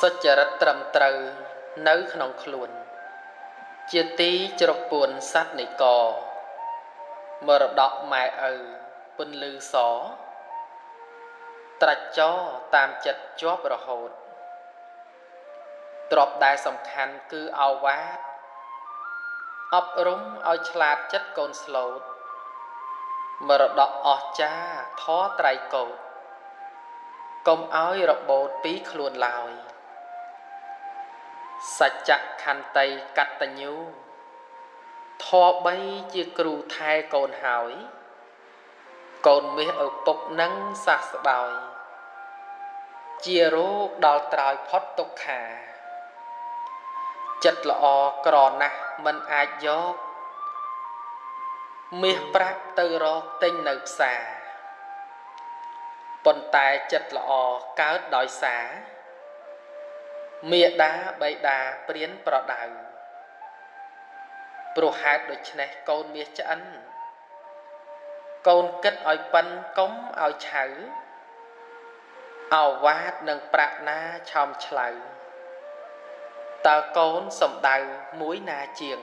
សុចរិតត្រឹមត្រូវនៅក្នុងខ្លួន ជាទីជ្រកពួនសត្វនិកមរតកម៉ែឪពន្លឺសត្រាច់ចតាមចិត្តជាប់រហូតទ្របដែលសំខាន់គឺអវាទអប់រំឲ្យឆ្លាតចិត្តកូនស្លូតមរតកអស្ចារធរត្រៃកោត កុំឲ្យរបូតពីខ្លួនឡើយសច្ចខន្តីកតញ្ញូធរ3ជាគ្រូថែកូនហើយកូនមាសឪពុកនឹងសះស្បើយជារោគដល់ត្រើយផុតទុក្ខា ចិត្តល្អក្រណាស់មិនអាចយកមាសប្រាក់ទៅរកទិញនៅផ្សារ ប៉ុន្តែចិត្តល្អកើតដោយសារមេដាបៃតាព្រានប្រដៅព្រោះហេតុដូច្នេះកូនមាសឆ្អិនកូនគិតឲ្យប៉ិនកុំឲ្យឆៅអវាទនឹងប្រាក់ណាឆោមឆ្លៅតើកូនសំដៅមួយណាជាង